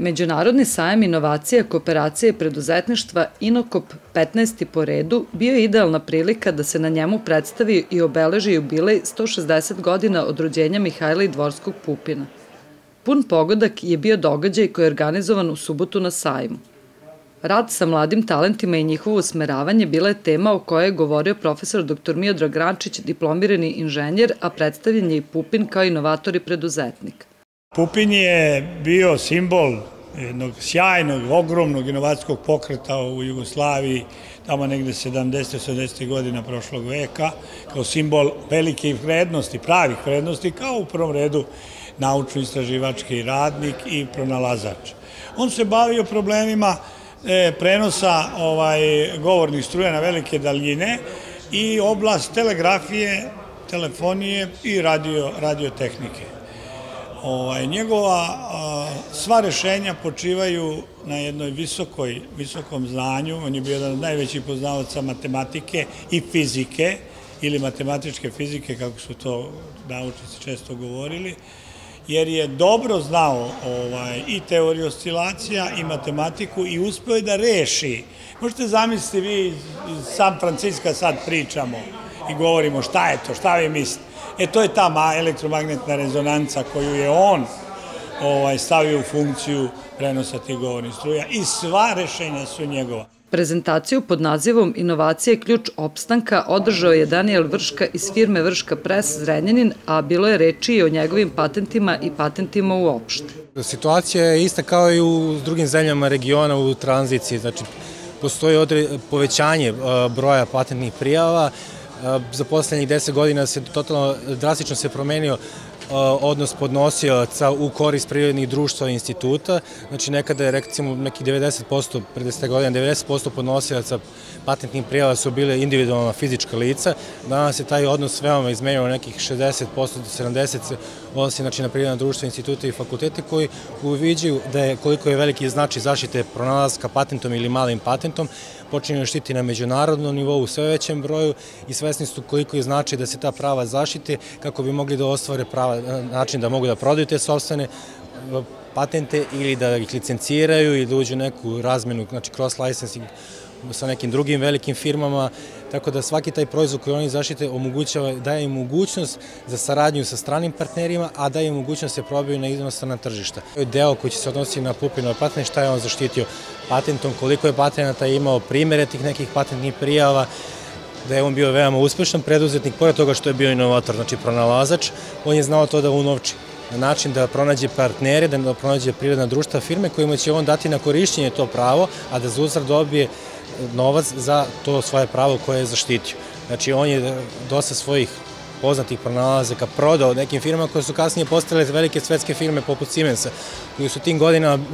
Međunarodni sajam inovacija, kooperacije i preduzetništva Inokop 15. po redu bio je idealna prilika da se na njemu predstavi i obeleži jubilej 160 godina od rođenja Mihajla i Dvorskog Pupina. Pun pogodak je bio događaj koji je organizovan u subotu na sajmu. Rad sa mladim talentima i njihovo usmeravanje bila je tema o kojoj je govorio profesor dr. Miodrag Grančić, diplomirani inženjer, a predstavljen je i Pupin kao inovator i preduzetnik. Pupin je bio simbol jednog sjajnog, ogromnog inovacijskog pokreta u Jugoslaviji, tamo negde 70. 80. godina prošlog veka, kao simbol velikih vrednosti, pravih vrednosti, kao u prvom redu naučno-istraživački radnik i pronalazač. On se bavio problemima e, prenosa ovaj, govornih struja na velike daljine i oblast telegrafije, telefonije i radio, radiotehnike. Ovaj, njegova sva rešenja počivaju na jednoj visokoj, visokom znanju. On je bio jedan od najvećih poznavaca matematike i fizike, ili matematičke fizike, kako su to naučnici često govorili, jer je dobro znao ovaj, i teoriju oscilacija i matematiku i uspeo je da reši. Možete zamisliti vi iz San Franciska sad pričamo i govorimo šta je to, šta vi mislite. E to je ta elektromagnetna rezonanca koju je on ovaj, stavio u funkciju prenosa tih govornih struja i sva rešenja su njegova. Prezentaciju pod nazivom Inovacije ključ opstanka održao je Daniel Vrška iz firme Vrška Pres Zrenjanin, a bilo je reči i o njegovim patentima i patentima uopšte. Situacija je ista kao i u drugim zemljama regiona u tranziciji, znači postoji povećanje broja patentnih prijava, za poslednjih 10 godina se totalno drastično se promenio odnos podnosioca u korist privrednih društva i instituta. Znači nekada je recimo neki 90%, pre 10 godina, 90% podnosioca patentnih prijava su bile individualna fizička lica. Danas je taj odnos veoma izmenjao nekih 60% do 70% odnosi znači, na privredna društva, institute i fakultete koji uviđaju da je koliko je veliki značaj zaštite pronalazka patentom ili malim patentom, počinju štiti na međunarodnom nivou u sve većem broju i svesni su koliko je značaj da se ta prava zaštite kako bi mogli da ostvare prava, način da mogu da prodaju te sobstvene patente ili da ih licenciraju i da uđu neku razmenu, znači cross-licensing sa nekim drugim velikim firmama, tako da svaki taj proizvod koji oni zaštite omogućava, daje im mogućnost za saradnju sa stranim partnerima, a daje im mogućnost da se probaju na inostrana tržišta. Deo koji će se odnositi na Pupinov patent, šta je on zaštitio patentom, koliko je patenta imao, primere tih nekih patentnih prijava, da je on bio veoma uspešan preduzetnik, pored toga što je bio inovator, znači pronalazač, on je znao to da unovči na način da pronađe partnere, da pronađe prirodna društva, firme kojima će on dati na korišćenje to pravo, a da za uzrad dobije novac za to svoje pravo koje je zaštitio. Znači, on je dosta svojih poznatih pronalazaka prodao nekim firmama koje su kasnije postale velike svetske firme poput Siemensa, koji su tim godinama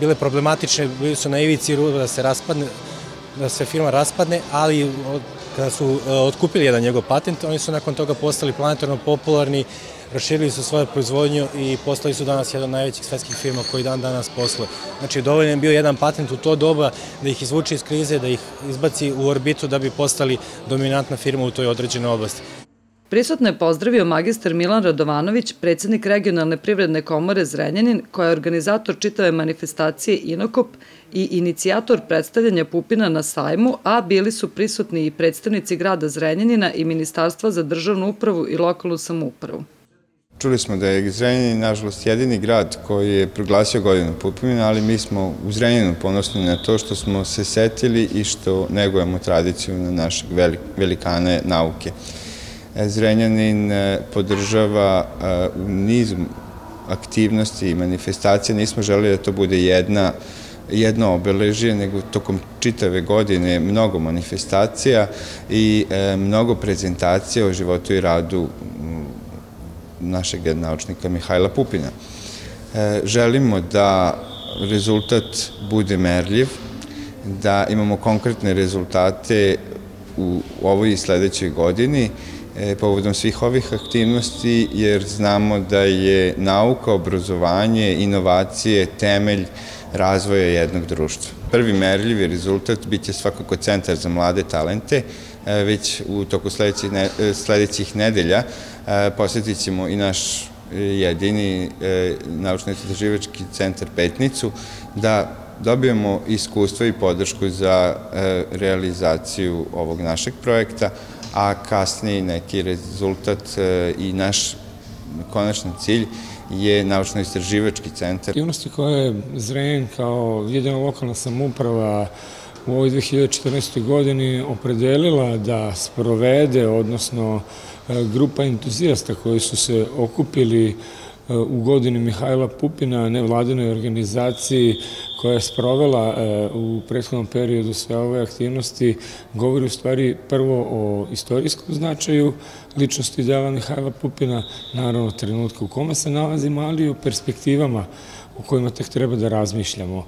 bile problematične, bili su na ivici da se raspadne, da se firma raspadne, ali kada su e, otkupili jedan njegov patent, oni su nakon toga postali planetarno popularni, raširili su svoju proizvodnju i postali su danas jedan od najvećih svetskih firma koji dan danas posluje. Znači, dovoljno je bio jedan patent u to doba da ih izvuče iz krize, da ih izbaci u orbitu da bi postali dominantna firma u toj određenoj oblasti. Prisutno je pozdravio magistar Milan Radovanović, predsednik regionalne privredne komore Zrenjanin, koja je organizator čitave manifestacije Inokop i inicijator predstavljanja Pupina na sajmu, a bili su prisutni i predstavnici grada Zrenjanina i Ministarstva za državnu upravu i lokalnu samoupravu. Čuli smo da je Zrenjanin, nažalost, jedini grad koji je proglasio godinu Pupina, ali mi smo u Zrenjaninu ponosni na to što smo se setili i što negujemo tradiciju na našeg velikane nauke. Zrenjanin e, podržava e, u nizu aktivnosti i manifestacija. Nismo želi da to bude jedna jedno obeležije, nego tokom čitave godine mnogo manifestacija i e, mnogo prezentacija o životu i radu našeg naučnika Mihajla Pupina. Želimo da rezultat bude merljiv, da imamo konkretne rezultate u ovoj i sledećoj godini, E, povodom svih ovih aktivnosti, jer znamo da je nauka, obrazovanje, inovacije temelj razvoja jednog društva. Prvi merljivi rezultat biće svakako Centar za mlade talente, e, već u toku sledećih, sledećih nedelja posjetit ćemo i naš jedini e, naučno-istraživački centar Petnicu, da dobijemo iskustvo i podršku za e, realizaciju ovog našeg projekta, a kasnije neki rezultat e, i naš konačni cilj je naučno-istraživački centar. Aktivnosti koje je Zrenjanin kao jedina lokalna samuprava u ovoj 2014. godini opredelila da sprovede, odnosno e, grupa entuzijasta koji su se okupili e, u godini Mihajla Pupina, nevladinoj organizaciji koja je sprovela e, u prethodnom periodu sve ove aktivnosti, govori u stvari prvo o istorijskom značaju ličnosti dela Mihajla Pupina, naravno trenutka u kome se nalazimo, ali i o perspektivama u kojima tek treba da razmišljamo.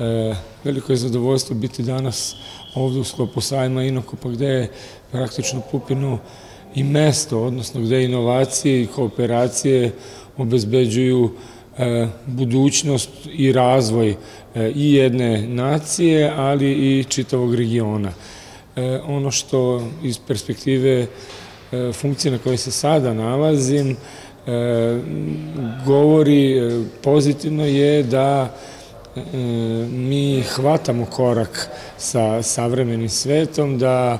E, veliko je zadovoljstvo biti danas ovde u sklopu sajma Inokopa gde je praktično Pupinu i mesto, odnosno gde inovacije i kooperacije obezbeđuju e, budućnost i razvoj e, i jedne nacije, ali i čitavog regiona. Ono što iz perspektive funkcije na kojoj se sada nalazim govori pozitivno je da mi hvatamo korak sa savremenim svetom, da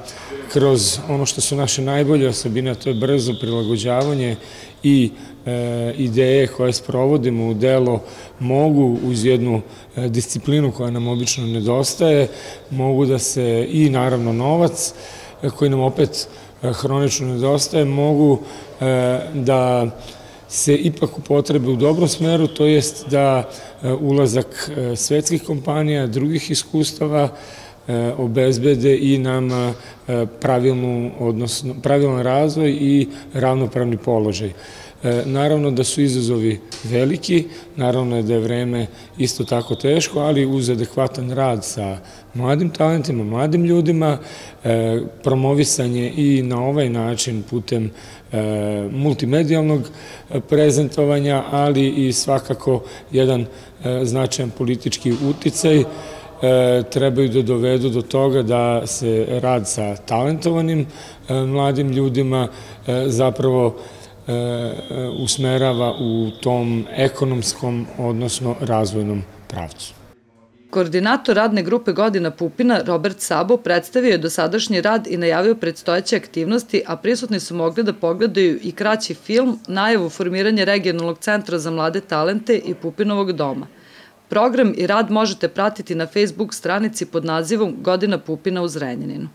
kroz ono što su naše najbolje osobine, to je brzo prilagođavanje i e, ideje koje sprovodimo u delo mogu uz jednu e, disciplinu koja nam obično nedostaje, mogu da se i naravno novac e, koji nam opet hronično nedostaje, mogu da se ipak upotrebe u dobrom smeru, to jest da e, ulazak e, svetskih kompanija, drugih iskustava, obezbede i nama pravilnu, odnosno, pravilan razvoj i ravnopravni položaj. Naravno da su izazovi veliki, naravno da je vreme isto tako teško, ali uz adekvatan rad sa mladim talentima, mladim ljudima, promovisanje i na ovaj način putem E, multimedijalnog prezentovanja, ali i svakako jedan e, značajan politički uticaj e, trebaju da dovedu do toga da se rad sa talentovanim mladim ljudima zapravo usmerava u tom ekonomskom, odnosno razvojnom pravcu. Koordinator radne grupe Godina Pupina, Robert Sabo, predstavio je dosadašnji rad i najavio predstojeće aktivnosti, a prisutni su mogli da pogledaju i kraći film, najavu formiranja regionalnog centra za mlade talente i Pupinovog doma. Program i rad možete pratiti na Facebook stranici pod nazivom Godina Pupina u Zrenjaninu.